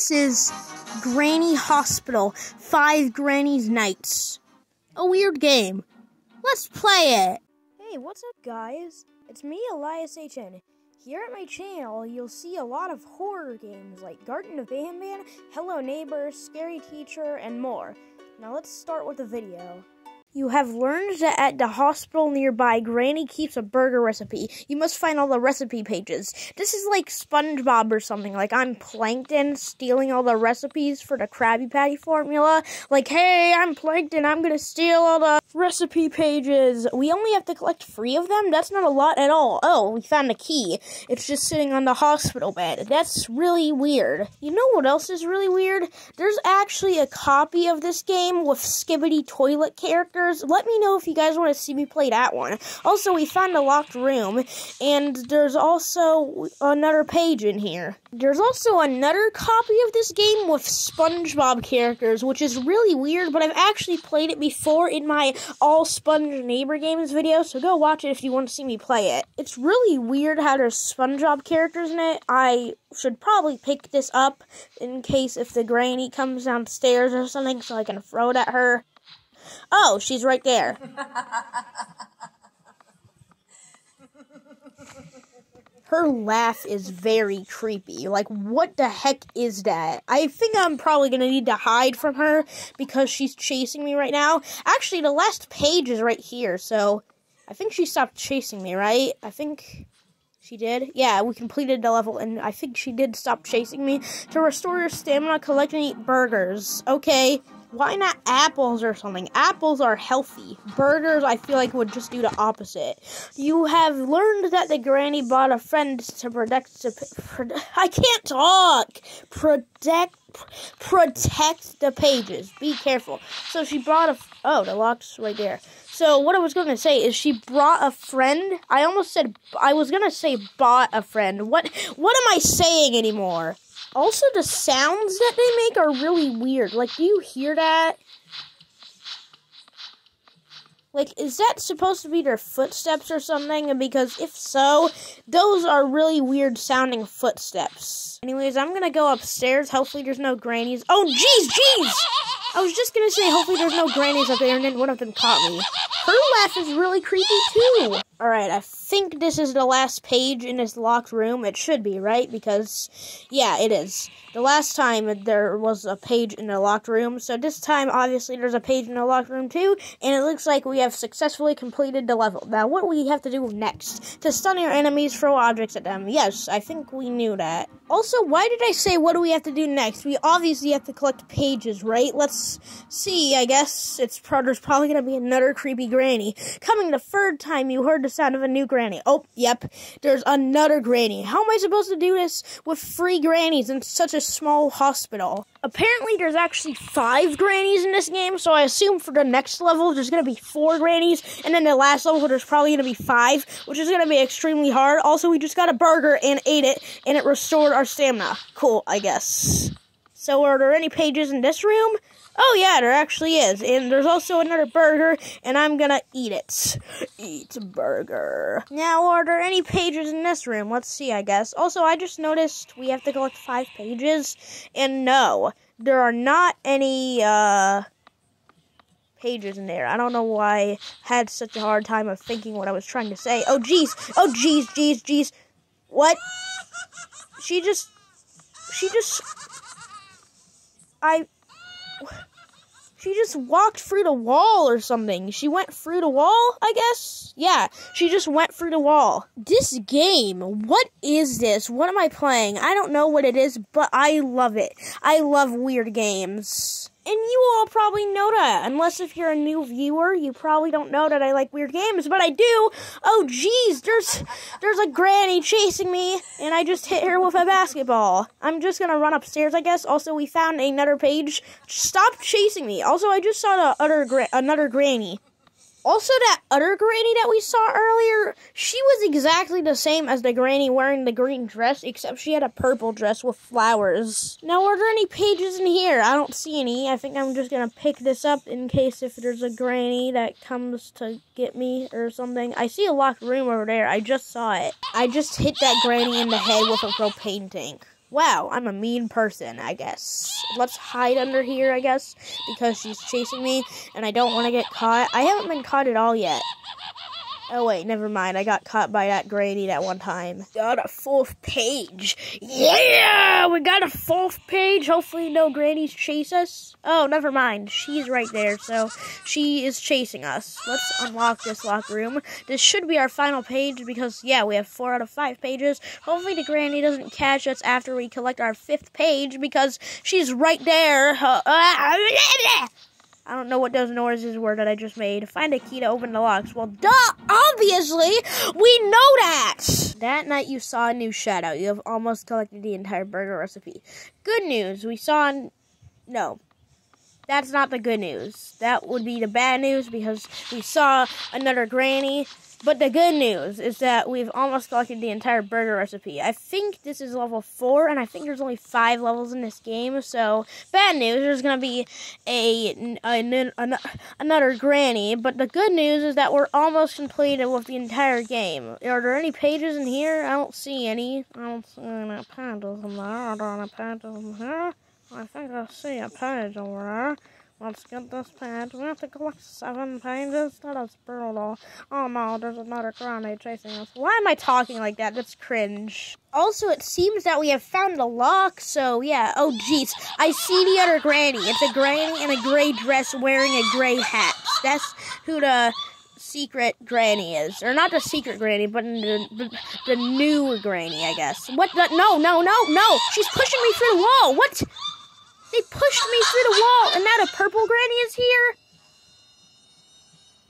This is Granny Hospital Five Granny's Nights. A weird game. Let's play it. Hey, what's up, guys? It's me, Elias HN. Here at my channel, you'll see a lot of horror games like Garden of Banban, Hello Neighbor, Scary Teacher, and more. Now let's start with the video. You have learned that at the hospital nearby, Granny keeps a burger recipe. You must find all the recipe pages. This is like SpongeBob or something. Like I'm Plankton stealing all the recipes for the Krabby Patty formula. Like, hey, I'm Plankton. I'm gonna steal all the recipe pages. We only have to collect three of them? That's not a lot at all. Oh, we found a key. It's just sitting on the hospital bed. That's really weird. You know what else is really weird? There's actually a copy of this game with Skibidi Toilet characters let me know if you guys want to see me play that one. Also, we found a locked room, and there's also another page in here. There's also another copy of this game with SpongeBob characters, which is really weird, but I've actually played it before in my All Sponge Neighbor Games video, so go watch it if you want to see me play it. It's really weird how there's SpongeBob characters in it. I should probably pick this up in case if the granny comes downstairs or something so I can throw it at her. Oh, she's right there. Her laugh is very creepy. Like, what the heck is that? I think I'm probably gonna need to hide from her because she's chasing me right now. Actually, the last page is right here, so I think she stopped chasing me, right? I think she did. Yeah, we completed the level, and I think she did stop chasing me. To restore your stamina, collect and eat burgers. Okay. Why not apples or something? Apples are healthy. Burgers, I feel like, would just do the opposite. You have learned that the granny bought a friend to protect. To, I can't talk. Protect. Protect the pages. Be careful. So she brought a. Oh, the lock's right there. So what I was to say is she brought a friend. I almost said I was to say bought a friend. What what am I saying anymore? Also, the sounds that they make are really weird. Like, do you hear that? Like, is that supposed to be their footsteps or something? Because if so, those are really weird sounding footsteps. Anyways, I'm gonna go upstairs. Hopefully there's no grannies. Oh, jeez, jeez! I was just gonna say, hopefully there's no grannies up there, and then one of them caught me. Her laugh is really creepy, too. Alright, I think this is the last page in this locked room. It should be, right? Because, yeah, it is. The last time there was a page in the locked room, so this time, obviously, there's a page in the locked room, too, and it looks like we have successfully completed the level. Now, what we have to do next? To stun your enemies, throw objects at them. Yes, I think we knew that. Also, why did I say what do we have to do next? We obviously have to collect pages, right? Let's see, I guess it's there's probably gonna be another creepy granny. Coming the third time you heard the sound of a new granny. Oh, yep, there's another granny. How am I supposed to do this with three grannies in such a small hospital? Apparently, there's actually five grannies in this game, so I assume for the next level, there's gonna be four grannies, and then the last level, there's probably gonna be five, which is gonna be extremely hard. Also, we just got a burger and ate it, and it restored our stamina. Cool, I guess. So, are there any pages in this room? Oh, yeah, there actually is. And there's also another burger, and I'm gonna eat it. Eat burger. Now, are there any pages in this room? Let's see, I guess. Also, I just noticed we have to collect five pages, and no, there are not any, uh, pages in there. I don't know why I had such a hard time of thinking what I was trying to say. Oh, jeez. Oh, jeez, jeez, jeez. What? She just... She just... I... She just walked through the wall or something. She went through the wall, I guess? Yeah, she just went through the wall. This game, what is this? What am I playing? I don't know what it is, but I love it. I love weird games. And you all probably know that. Unless if you're a new viewer, you probably don't know that I like weird games, but I do. Oh jeez, there's there's a granny chasing me, and I just hit her with a basketball. I'm just gonna run upstairs, I guess. Also, we found another page. Stop chasing me. Also, I just saw the other gra- another granny. Also, that other granny that we saw earlier, she was exactly the same as the granny wearing the green dress, except she had a purple dress with flowers. Now, are there any pages in here? I don't see any. I think I'm just gonna pick this up in case if there's a granny that comes to get me or something. I see a locked room over there. I just saw it. I just hit that granny in the head with a propane tank. Wow, I'm a mean person, I guess. Let's hide under here, I guess, because she's chasing me and I don't want to get caught. I haven't been caught at all yet. Oh, wait, never mind. I got caught by that granny that one time. Got a fourth page. Yeah! We got a fourth page. Hopefully no grannies chase us. Oh, never mind. She's right there, so she is chasing us. Let's unlock this lock room. This should be our final page because, yeah, we have four out of five pages. Hopefully the granny doesn't catch us after we collect our fifth page because she's right there. Uh, I don't know what those noises were that I just made. Find a key to open the locks. Well, duh! Obviously, we know that! That night you saw a new shadow. You have almost collected the entire burger recipe. Good news, we saw... No. That's not the good news. That would be the bad news because we saw another granny but the good news is that we've almost collected the entire burger recipe. I think this is level 4, and I think there's only 5 levels in this game, so bad news, there's going to be a, a, a, another granny, but the good news is that we're almost completed with the entire game. Are there any pages in here? I don't see any. I don't see any pages in there. Are there any pages in here? I think I see a page over there. Let's get this page. We have to collect seven pages. That is brutal. Oh no, there's another granny chasing us. Why am I talking like that? That's cringe. Also, it seems that we have found a lock, so yeah. Oh jeez, I see the other granny. It's a granny in a gray dress wearing a gray hat. That's who the secret granny is. Or not the secret granny, but the, the, the new granny, I guess. What? The, no, no, no, no! She's pushing me through the wall! What? They pushed me through the wall, and now the purple granny is here?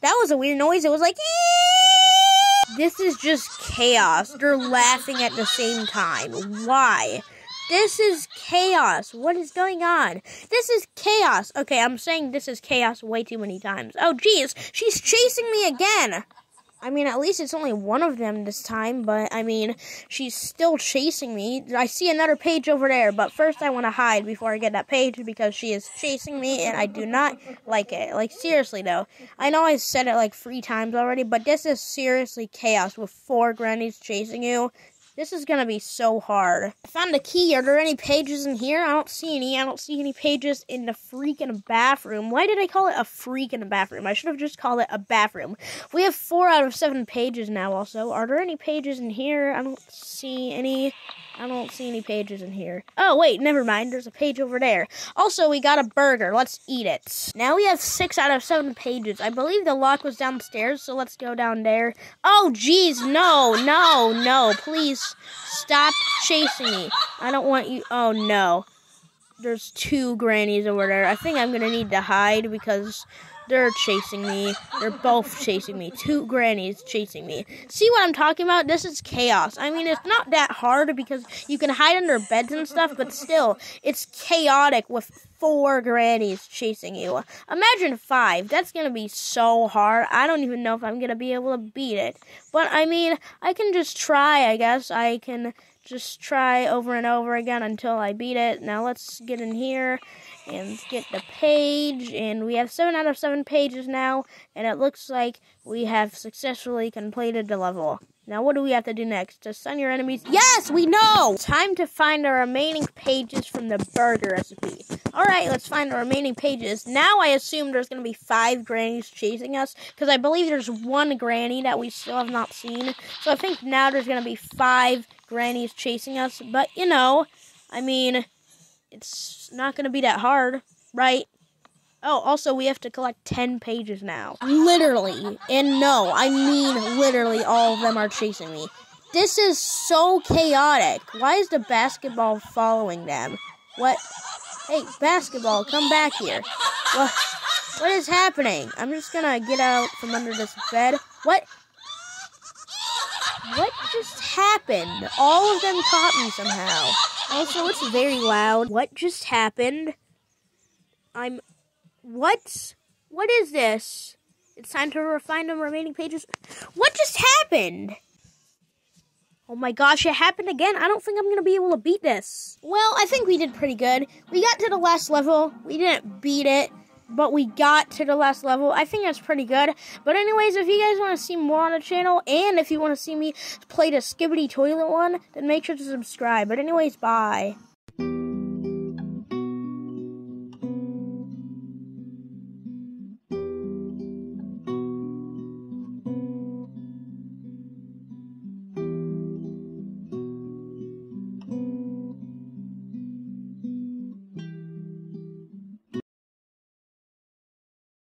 That was a weird noise. It was like, Eee! This is just chaos. They're laughing at the same time. Why? This is chaos. What is going on? This is chaos. Okay, I'm saying this is chaos way too many times. Oh, geez. She's chasing me again. I mean, at least it's only one of them this time, but I mean, she's still chasing me. I see another page over there, but first I want to hide before I get that page because she is chasing me and I do not like it. Like, seriously, though. I know I said it like three times already, but this is seriously chaos with four grannies chasing you. This is gonna be so hard. I found a key. Are there any pages in here? I don't see any. I don't see any pages in the freaking bathroom. Why did I call it a freak in the bathroom? I should have just called it a bathroom. We have four out of seven pages now also. Are there any pages in here? I don't see any. I don't see any pages in here. Oh, wait, never mind. There's a page over there. Also, we got a burger. Let's eat it. Now we have six out of seven pages. I believe the lock was downstairs, so let's go down there. Oh, jeez, no, no, no. Please stop chasing me. I don't want you. Oh, no. There's two grannies over there. I think I'm going to need to hide because they're chasing me. They're both chasing me. Two grannies chasing me. See what I'm talking about? This is chaos. I mean, it's not that hard because you can hide under beds and stuff, but still, it's chaotic with four grannies chasing you. Imagine five. That's gonna be so hard. I don't even know if I'm gonna be able to beat it. But I mean, I can just try, I guess. I can just try over and over again until I beat it. Now let's get in here and get the page. And we have 7 out of 7 pages now. And it looks like we have successfully completed the level. Now, what do we have to do next? To stun your enemies? Yes, we know! Time to find the remaining pages from the burger recipe. Alright, let's find the remaining pages. Now, I assume there's going to be five grannies chasing us, because I believe there's one granny that we still have not seen. So I think now there's going to be five grannies chasing us. But, you know, I mean, it's not going to be that hard, right? Oh, also, we have to collect 10 pages now. Literally. And no, I mean literally all of them are chasing me. This is so chaotic. Why is the basketball following them? What? Hey, basketball, come back here. What? What is happening? I'm just gonna get out from under this bed. What? What just happened? All of them caught me somehow. Also, it's very loud. What just happened? I'm. What? What is this? It's time to refine the remaining pages. What just happened? Oh my gosh, it happened again. I don't think I'm going to be able to beat this. Well, I think we did pretty good. We got to the last level. We didn't beat it. But we got to the last level. I think that's pretty good. But anyways, if you guys want to see more on the channel, and if you want to see me play the Skibidi Toilet one, then make sure to subscribe. But anyways, bye.